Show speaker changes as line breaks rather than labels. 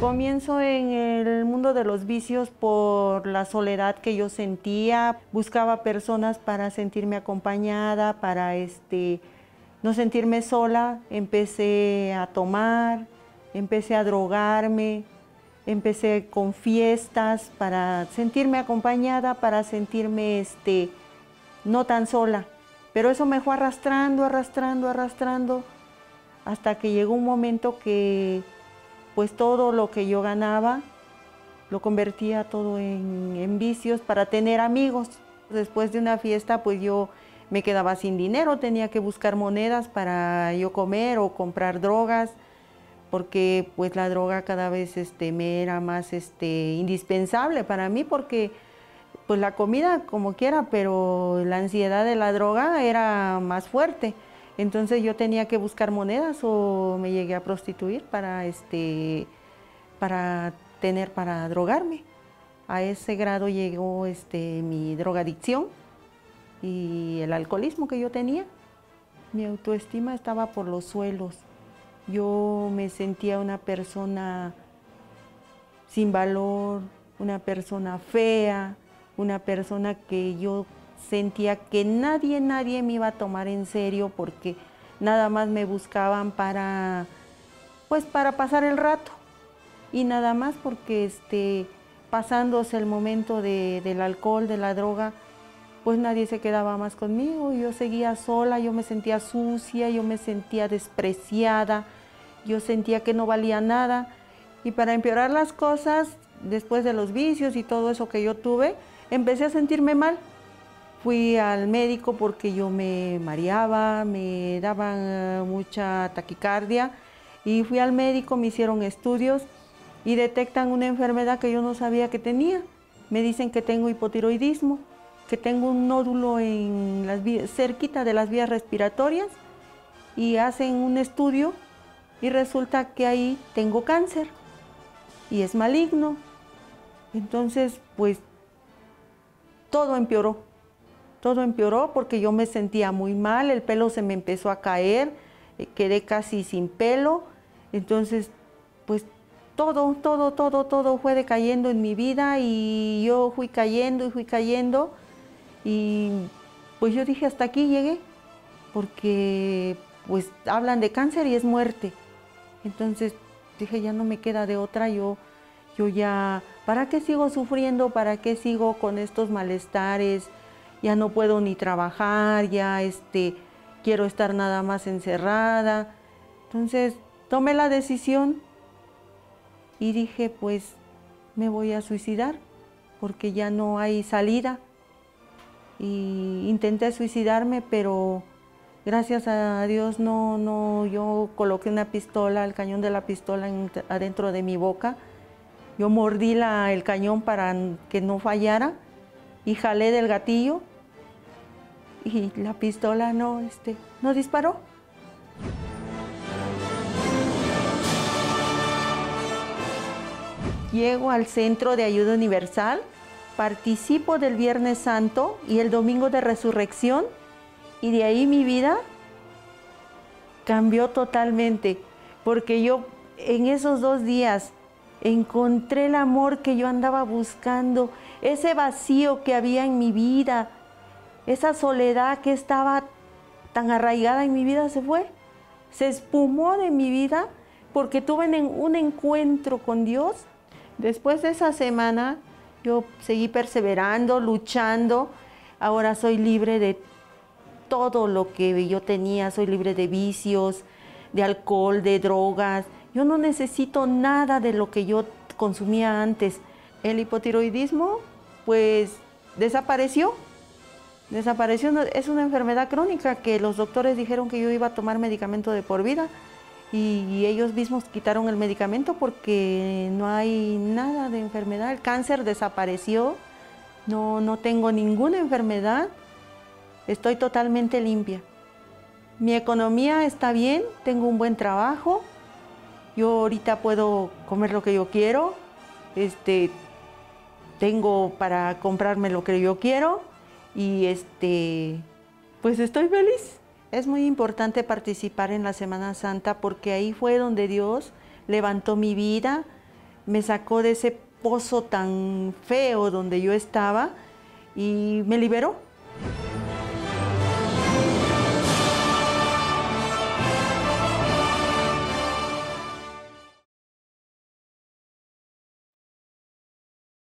Comienzo en el mundo de los vicios por la soledad que yo sentía. Buscaba personas para sentirme acompañada, para este, no sentirme sola. Empecé a tomar, empecé a drogarme, empecé con fiestas para sentirme acompañada, para sentirme este, no tan sola. Pero eso me fue arrastrando, arrastrando, arrastrando, hasta que llegó un momento que pues todo lo que yo ganaba lo convertía todo en, vicios para tener amigos. Después de una fiesta pues yo me quedaba sin dinero, tenía que buscar monedas para yo comer o comprar drogas, porque pues la droga cada vez este, me era más este, indispensable para mí, porque pues la comida como quiera, pero la ansiedad de la droga era más fuerte. Entonces yo tenía que buscar monedas o me llegué a prostituir para, este, para tener para drogarme. A ese grado llegó este, mi drogadicción y el alcoholismo que yo tenía. Mi autoestima estaba por los suelos. Yo me sentía una persona sin valor, una persona fea, una persona que yo sentía que nadie, nadie me iba a tomar en serio porque nada más me buscaban para, pues para pasar el rato. Y nada más porque este, pasándose el momento del alcohol, de la droga, pues nadie se quedaba más conmigo, yo seguía sola, yo me sentía sucia, yo me sentía despreciada, yo sentía que no valía nada. Y para empeorar las cosas, después de los vicios y todo eso que yo tuve, empecé a sentirme mal Fui al médico porque yo me mareaba, me daban eh, mucha taquicardia y fui al médico, me hicieron estudios y detectan una enfermedad que yo no sabía que tenía. Me dicen que tengo hipotiroidismo, que tengo un nódulo en las cerquita de las vías respiratorias y hacen un estudio y resulta que ahí tengo cáncer y es maligno. Entonces, pues todo empeoró todo empeoró porque yo me sentía muy mal, el pelo se me empezó a caer, eh, quedé casi sin pelo, entonces pues todo, todo, todo, todo fue decayendo en mi vida y yo fui cayendo y fui cayendo y pues yo dije hasta aquí llegué, porque pues hablan de cáncer y es muerte. Entonces dije ya no me queda de otra, yo, yo ya, ¿para qué sigo sufriendo? ¿Para qué sigo con estos malestares? Ya no puedo ni trabajar, ya este, quiero estar nada más encerrada. Entonces tomé la decisión y dije, pues me voy a suicidar porque ya no hay salida. Y intenté suicidarme, pero gracias a Dios no, no, yo coloqué una pistola, el cañón de la pistola adentro de mi boca. Yo mordí la, el cañón para que no fallara y jalé del gatillo y la pistola no, este, no disparó. Llego al Centro de Ayuda Universal, participo del Viernes Santo y el Domingo de Resurrección y de ahí mi vida cambió totalmente, porque yo en esos dos días encontré el amor que yo andaba buscando, ese vacío que había en mi vida, esa soledad que estaba tan arraigada en mi vida se fue, se espumó de mi vida porque tuve un encuentro con Dios. Después de esa semana yo seguí perseverando, luchando. Ahora soy libre de todo lo que yo tenía, soy libre de vicios, de alcohol, de drogas. Yo no necesito nada de lo que yo consumía antes. El hipotiroidismo pues desapareció Desapareció, es una enfermedad crónica que los doctores dijeron que yo iba a tomar medicamento de por vida y ellos mismos quitaron el medicamento porque no hay nada de enfermedad. El cáncer desapareció, no, no tengo ninguna enfermedad, estoy totalmente limpia. Mi economía está bien, tengo un buen trabajo, yo ahorita puedo comer lo que yo quiero, este, tengo para comprarme lo que yo quiero y este, pues estoy feliz. Es muy importante participar en la Semana Santa porque ahí fue donde Dios levantó mi vida, me sacó de ese pozo tan feo donde yo estaba y me liberó.